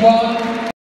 Buono.